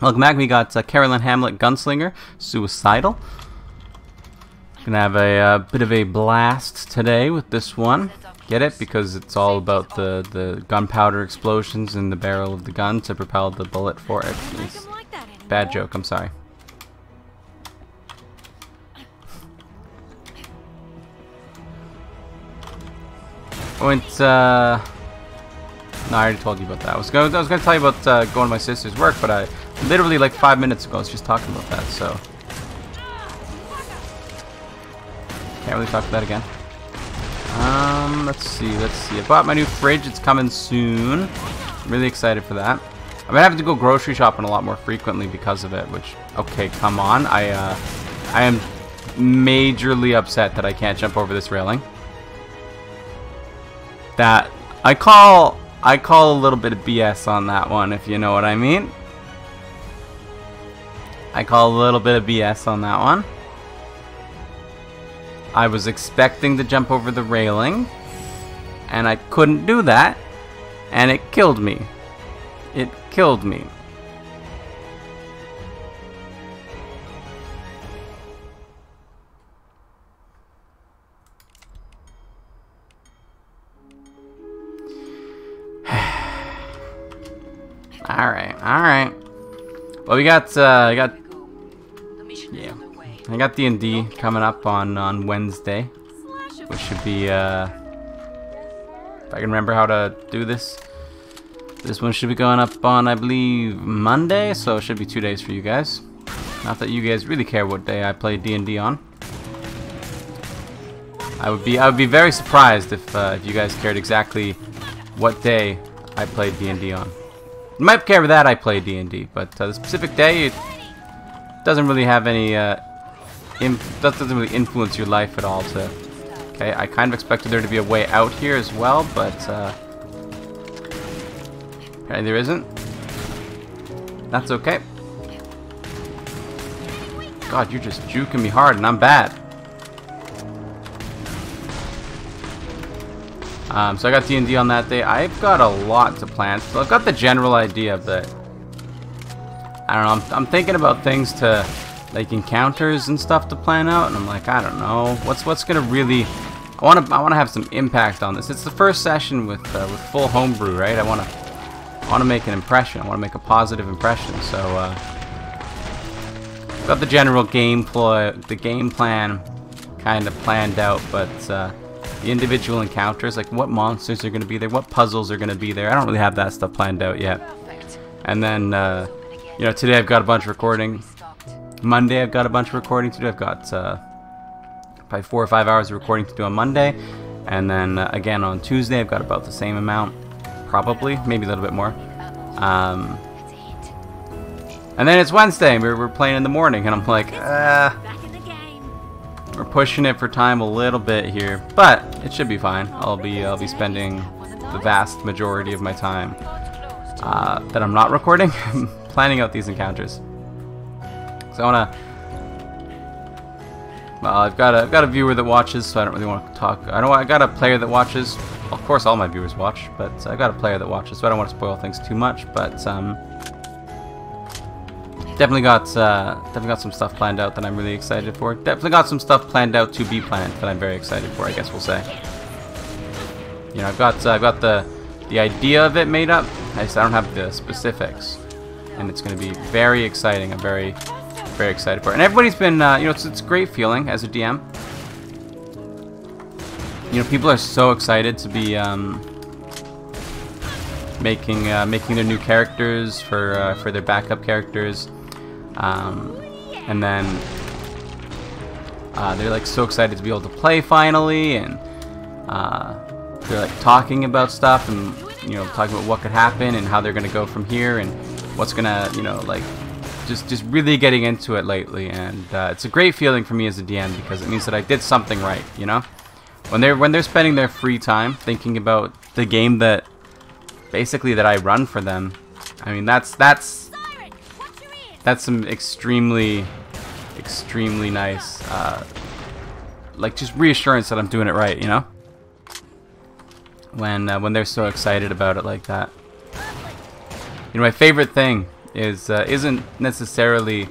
Welcome back. We got uh, Carillon Hamlet, Gunslinger, Suicidal. Gonna have a uh, bit of a blast today with this one. Get it? Because it's all about the, the gunpowder explosions in the barrel of the gun to propel the bullet for it. It's bad joke, I'm sorry. I went, uh... No, I already told you about that. I was going, I was going to tell you about uh, going to my sister's work, but I literally like five minutes ago I was just talking about that, so... Can't really talk about that again. Um, let's see, let's see. I bought my new fridge. It's coming soon. I'm really excited for that. I'm gonna have to go grocery shopping a lot more frequently because of it, which, okay, come on. I, uh, I am majorly upset that I can't jump over this railing. That, I call, I call a little bit of BS on that one, if you know what I mean. I call a little bit of BS on that one. I was expecting to jump over the railing, and I couldn't do that, and it killed me. It killed me. alright, alright. Well, we got, uh, I got. I got D&D coming up on, on Wednesday, which should be, uh, if I can remember how to do this, this one should be going up on, I believe, Monday, so it should be two days for you guys. Not that you guys really care what day I play D&D on. I would be I would be very surprised if uh, if you guys cared exactly what day I played D&D on. You might care that I play D&D, but uh, the specific day it doesn't really have any uh, that doesn't really influence your life at all. To okay, I kind of expected there to be a way out here as well, but uh, okay, there isn't. That's okay. God, you're just juking me hard, and I'm bad. Um, so I got D&D on that day. I've got a lot to plan. So I've got the general idea, but I don't know. I'm, I'm thinking about things to like encounters and stuff to plan out, and I'm like, I don't know, what's what's gonna really, I want to I want to have some impact on this. It's the first session with uh, with full homebrew, right? I want to I want to make an impression. I want to make a positive impression. So uh, got the general game ploy, the game plan, kind of planned out, but uh, the individual encounters, like what monsters are gonna be there, what puzzles are gonna be there. I don't really have that stuff planned out yet. And then, uh, you know, today I've got a bunch of recording Monday I've got a bunch of recording to do. I've got uh, probably four or five hours of recording to do on Monday. And then uh, again on Tuesday I've got about the same amount. Probably, maybe a little bit more. Um, and then it's Wednesday we're, we're playing in the morning and I'm like, uh, we're pushing it for time a little bit here. But it should be fine. I'll be, I'll be spending the vast majority of my time uh, that I'm not recording planning out these encounters. I want to. Well, I've got a, I've got a viewer that watches, so I don't really want to talk. I don't. I got a player that watches. Of course, all my viewers watch, but I got a player that watches, so I don't want to spoil things too much. But um, definitely got uh, definitely got some stuff planned out that I'm really excited for. Definitely got some stuff planned out to be planned that I'm very excited for. I guess we'll say. You know, I've got uh, I've got the the idea of it made up. I just I don't have the specifics, and it's going to be very exciting. I'm very very excited for it. And everybody's been, uh, you know, it's, it's a great feeling as a DM. You know, people are so excited to be um, making uh, making their new characters for uh, for their backup characters, um, and then uh, they're like so excited to be able to play finally, and uh, they're like talking about stuff and you know talking about what could happen and how they're gonna go from here and what's gonna you know like just just really getting into it lately, and uh, it's a great feeling for me as a DM because it means that I did something right. You know, when they're when they're spending their free time thinking about the game that basically that I run for them, I mean that's that's that's some extremely extremely nice uh, like just reassurance that I'm doing it right. You know, when uh, when they're so excited about it like that. You know, my favorite thing is uh, isn't necessarily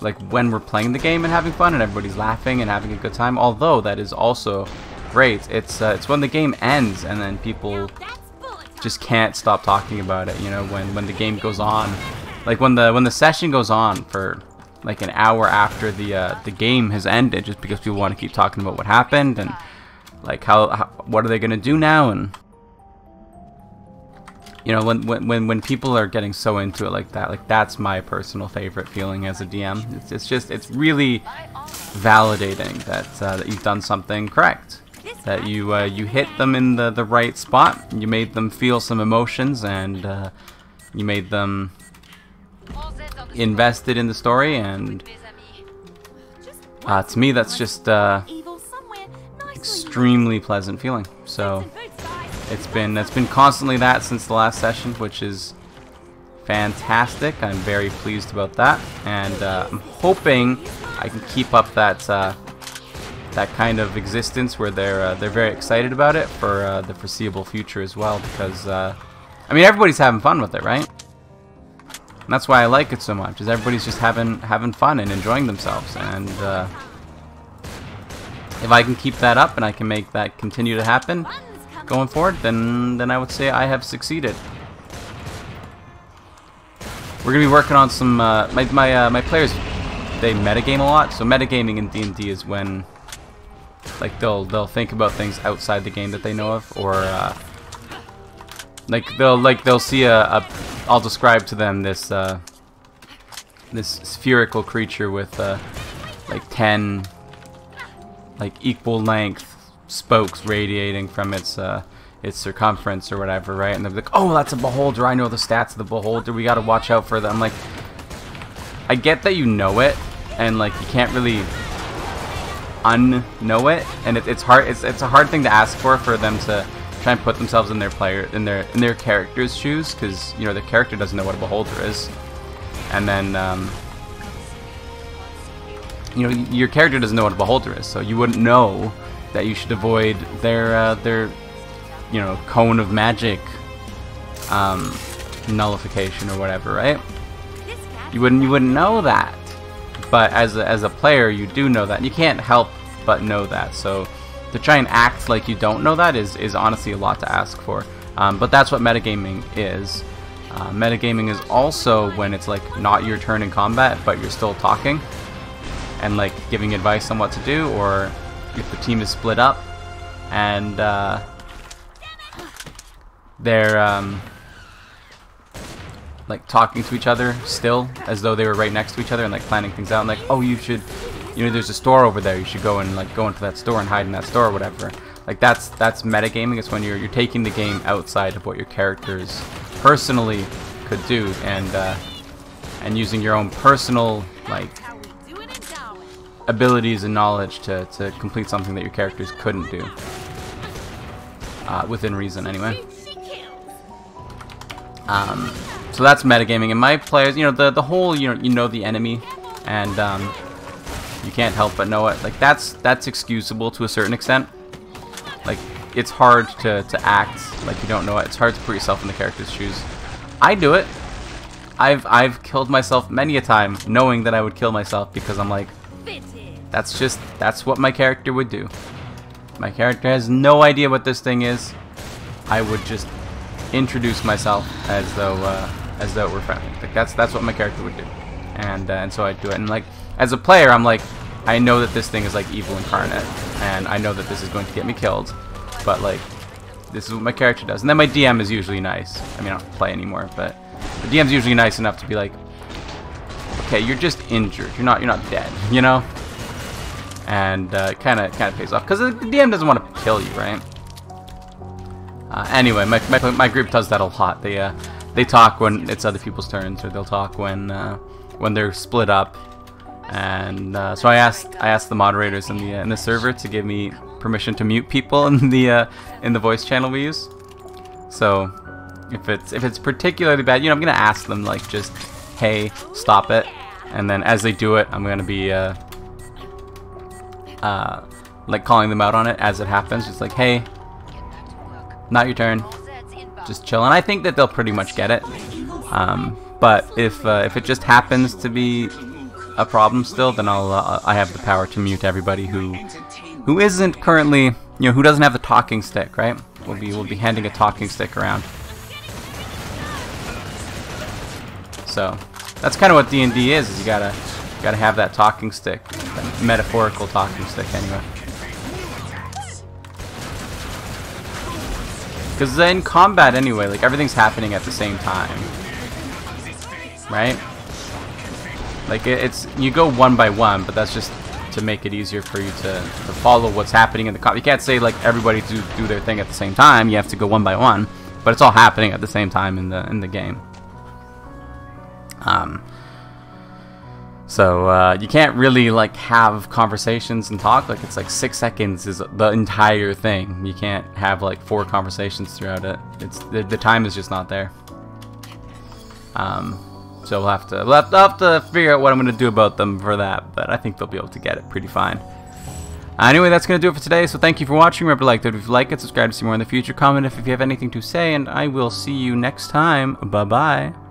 like when we're playing the game and having fun and everybody's laughing and having a good time. Although that is also great. It's uh, it's when the game ends and then people just can't stop talking about it. You know, when when the game goes on, like when the when the session goes on for like an hour after the uh, the game has ended, just because people want to keep talking about what happened and like how, how what are they gonna do now and you know when, when when people are getting so into it like that like that's my personal favorite feeling as a DM it's, it's just it's really validating that uh, that you've done something correct that you uh, you hit them in the the right spot. You made them feel some emotions and uh, you made them invested in the story and uh, to me that's just uh, extremely pleasant feeling. So it's been it's been constantly that since the last session which is fantastic. I'm very pleased about that. And uh, I'm hoping I can keep up that uh, that kind of existence where they're uh, they're very excited about it for uh, the foreseeable future as well because uh, I mean everybody's having fun with it right? And that's why I like it so much is everybody's just having having fun and enjoying themselves. And uh, if I can keep that up and I can make that continue to happen going forward then then I would say I have succeeded. We're gonna be working on some uh, my my uh, my players they metagame a lot so metagaming in D&D is when like they'll they'll think about things outside the game that they know of or uh, like they'll like they'll see a, a I'll describe to them this uh, this spherical creature with uh, like 10 like equal length spokes radiating from its uh, its circumference or whatever, right? And they're like, "Oh, that's a beholder. I know the stats of the beholder. We got to watch out for them." I'm like, I get that you know it, and like you can't really unknow it, and it, it's hard. It's it's a hard thing to ask for for them to try and put themselves in their player in their in their character's shoes, because you know the character doesn't know what a beholder is, and then. Um, you know, your character doesn't know what a beholder is, so you wouldn't know that you should avoid their uh, their you know cone of magic um, nullification or whatever, right? You wouldn't you wouldn't know that, but as a, as a player, you do know that. And you can't help but know that. So to try and act like you don't know that is is honestly a lot to ask for. Um, but that's what metagaming is. Uh, metagaming is also when it's like not your turn in combat, but you're still talking and like giving advice on what to do, or if the team is split up. And uh, they're um, like talking to each other still as though they were right next to each other and like planning things out. And like oh you should you know there's a store over there. You should go and like go into that store and hide in that store or whatever. Like that's that's metagaming. It's when you're you're taking the game outside of what your characters personally could do and uh, and using your own personal like abilities and knowledge to, to complete something that your characters couldn't do. Uh, within reason, anyway. Um, so that's metagaming, and my players, you know, the the whole, you know, you know the enemy, and um, you can't help but know it. Like that's that's excusable to a certain extent. Like it's hard to to act like you don't know it. It's hard to put yourself in the character's shoes. I do it. I've I've killed myself many a time knowing that I would kill myself because I'm like, that's just, that's what my character would do. My character has no idea what this thing is. I would just introduce myself as though, uh, as though it were friendly. Like that's, that's what my character would do. And, uh, and so I do it. And like, as a player, I'm like, I know that this thing is like evil incarnate. And I know that this is going to get me killed. But like, this is what my character does. And then my DM is usually nice. I mean, I don't play anymore, but the DM's usually nice enough to be like, okay, you're just injured. You're not, you're not dead, you know? And kind of kind of pays off because the DM doesn't want to kill you, right? Uh, anyway, my, my, my group does that a lot. They uh, they talk when it's other people's turns, or they'll talk when uh, when they're split up. And uh, so I asked I asked the moderators in the in the server to give me permission to mute people in the uh, in the voice channel we use. So if it's if it's particularly bad, you know, I'm gonna ask them like just, hey, stop it. And then as they do it, I'm gonna be uh, like calling them out on it as it happens. Just like, hey, not your turn. Just chill. And I think that they'll pretty much get it. Um, but if uh, if it just happens to be a problem still, then I'll uh, I have the power to mute everybody who who isn't currently you know who doesn't have the talking stick, right? We'll be we'll be handing a talking stick around. So that's kind of what D and D is. Is you gotta gotta have that talking stick, metaphorical talking stick, anyway. Because in combat anyway, like everything's happening at the same time, right? Like it, it's you go one by one, but that's just to make it easier for you to, to follow what's happening in the combat. You can't say like everybody do do their thing at the same time. You have to go one by one, but it's all happening at the same time in the in the game. Um. So uh, you can't really like have conversations and talk. Like it's like six seconds is the entire thing. You can't have like four conversations throughout it. It's the, the time is just not there. Um, so we'll have to we'll have, have to figure out what I'm gonna do about them for that. But I think they'll be able to get it pretty fine. Anyway, that's gonna do it for today. So thank you for watching. Remember to like if you like it, subscribe to see more in the future. Comment if you have anything to say, and I will see you next time. Bye bye.